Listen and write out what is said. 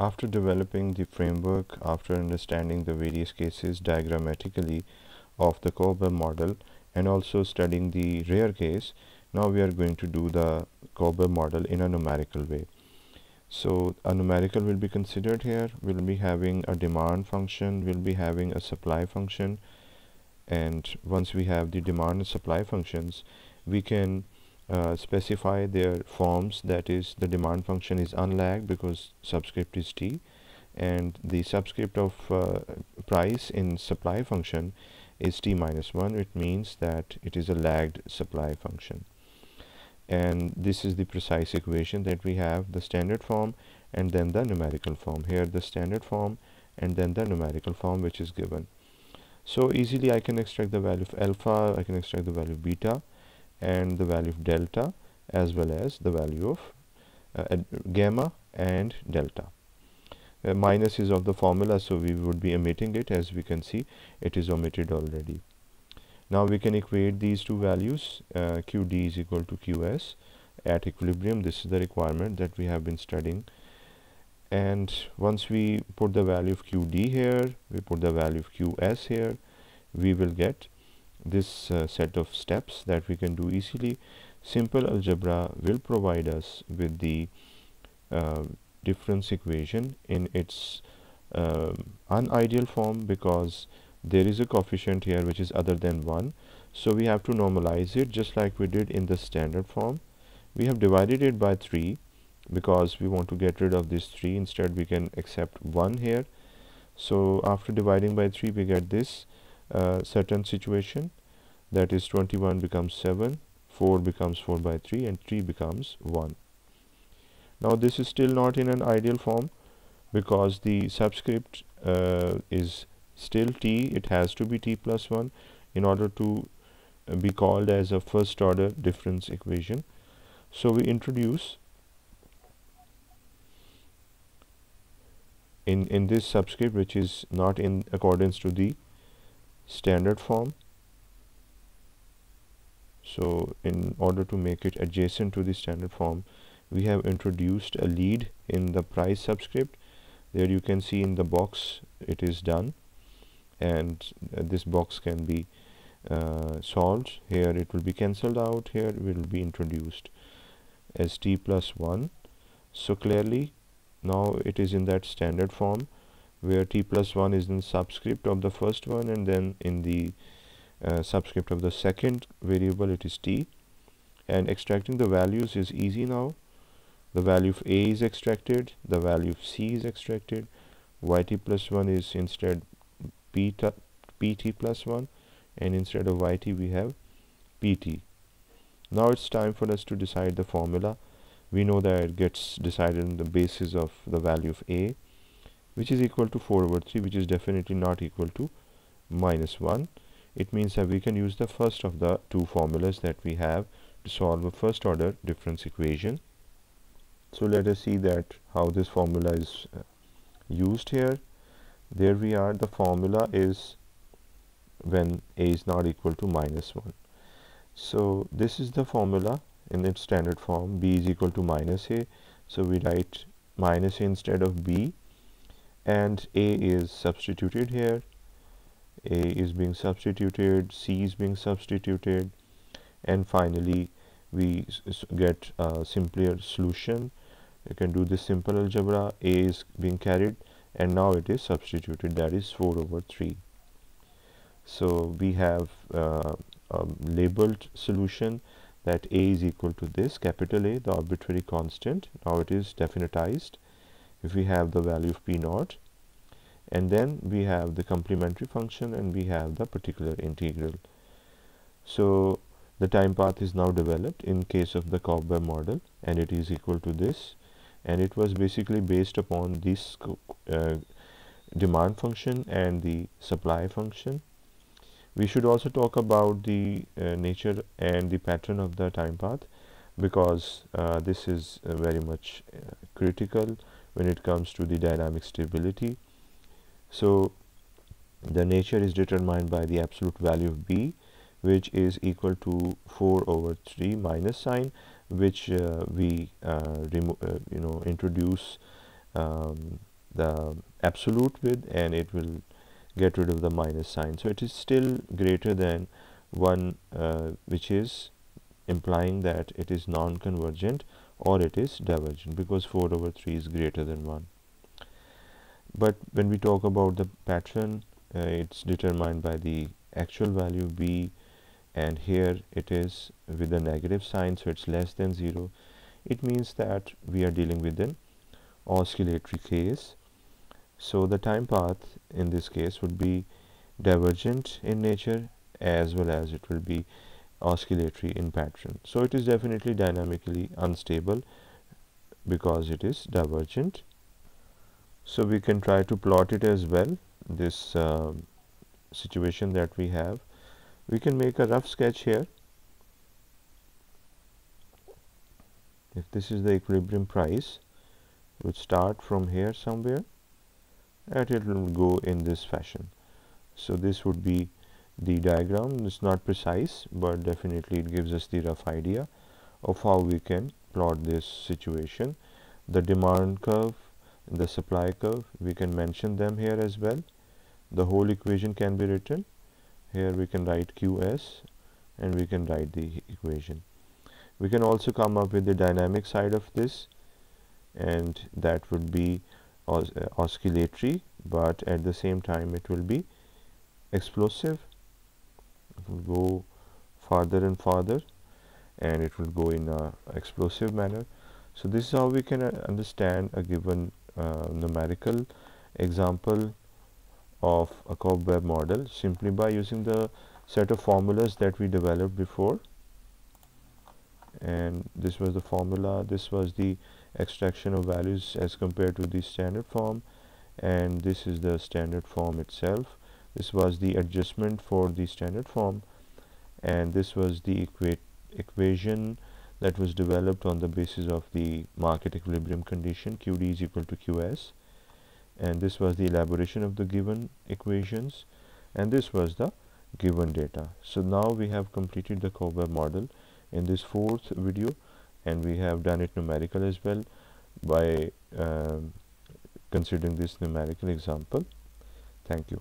After developing the framework, after understanding the various cases diagrammatically of the cobweb model and also studying the rare case, now we are going to do the cobweb model in a numerical way. So a numerical will be considered here. We'll be having a demand function, we'll be having a supply function and once we have the demand and supply functions, we can uh, specify their forms. That is the demand function is unlagged because subscript is t and the subscript of uh, price in supply function is t minus 1 it means that it is a lagged supply function. And this is the precise equation that we have the standard form and then the numerical form. Here the standard form and then the numerical form which is given. So easily I can extract the value of alpha I can extract the value of beta and the value of delta as well as the value of uh, gamma and delta. Uh, minus is of the formula so we would be omitting it as we can see it is omitted already. Now we can equate these two values uh, QD is equal to QS at equilibrium this is the requirement that we have been studying and once we put the value of QD here we put the value of QS here we will get this uh, set of steps that we can do easily. Simple algebra will provide us with the uh, difference equation in its uh, unideal form because there is a coefficient here which is other than 1 so we have to normalize it just like we did in the standard form. We have divided it by 3 because we want to get rid of this 3 instead we can accept 1 here. So after dividing by 3 we get this uh, certain situation. That is 21 becomes 7 4 becomes 4 by 3 and 3 becomes 1 now this is still not in an ideal form because the subscript uh, is still t. It has to be t plus 1 in order to be called as a first order difference equation. So we introduce in in this subscript which is not in accordance to the standard form. So in order to make it adjacent to the standard form we have introduced a lead in the price subscript. There you can see in the box it is done. And uh, this box can be uh, solved. Here it will be cancelled out. Here it will be introduced as t plus 1 so clearly now it is in that standard form where t plus 1 is in subscript of the first one and then in the uh, subscript of the second variable it is t. And extracting the values is easy now. The value of a is extracted the value of c is extracted. Yt plus 1 is instead pt plus 1 and instead of yt we have pt now it's time for us to decide the formula. We know that it gets decided on the basis of the value of a which is equal to 4 over 3 which is definitely not equal to minus 1 it means that we can use the first of the two formulas that we have to solve a first order difference equation. So let us see that how this formula is uh, used here. There we are. The formula is when a is not equal to minus 1 so this is the formula in its standard form. B is equal to minus a. So we write minus a instead of b and a is substituted here. A is being substituted c is being substituted and finally we get a simpler solution. You can do this simple algebra. A is being carried and now it is substituted. That is 4 over 3 so we have uh, a labeled solution that a is equal to this capital A the arbitrary constant. Now it is definitized if we have the value of p naught and then we have the complementary function and we have the particular integral. So the time path is now developed in case of the cobweb model and it is equal to this and it was basically based upon this uh, demand function and the supply function. We should also talk about the uh, nature and the pattern of the time path because uh, this is uh, very much uh, critical when it comes to the dynamic stability. So the nature is determined by the absolute value of b which is equal to 4 over 3 minus sign which uh, we uh, uh, you know introduce um, the absolute width and it will get rid of the minus sign so it is still greater than 1 uh, which is implying that it is non-convergent or it is divergent because 4 over 3 is greater than 1 but when we talk about the pattern uh, it's determined by the actual value b and here it is with a negative sign so it's less than 0 it means that we are dealing with an oscillatory case. So the time path in this case would be divergent in nature as well as it will be oscillatory in pattern. So it is definitely dynamically unstable because it is divergent. So we can try to plot it as well. This uh, situation that we have we can make a rough sketch here. If this is the equilibrium price would start from here somewhere and it will go in this fashion. So this would be the diagram is not precise but definitely it gives us the rough idea of how we can plot this situation. The demand curve the supply curve we can mention them here as well. The whole equation can be written. Here we can write qs and we can write the equation. We can also come up with the dynamic side of this and that would be os uh, oscillatory but at the same time it will be explosive will go farther and farther and it will go in a explosive manner. So this is how we can uh, understand a given uh, numerical example of a cobweb model simply by using the set of formulas that we developed before. And this was the formula this was the extraction of values as compared to the standard form and this is the standard form itself this was the adjustment for the standard form and this was the equation that was developed on the basis of the market equilibrium condition QD is equal to QS and this was the elaboration of the given equations and this was the given data. So now we have completed the COBWEB model in this fourth video and we have done it numerical as well by um, considering this numerical example. Thank you.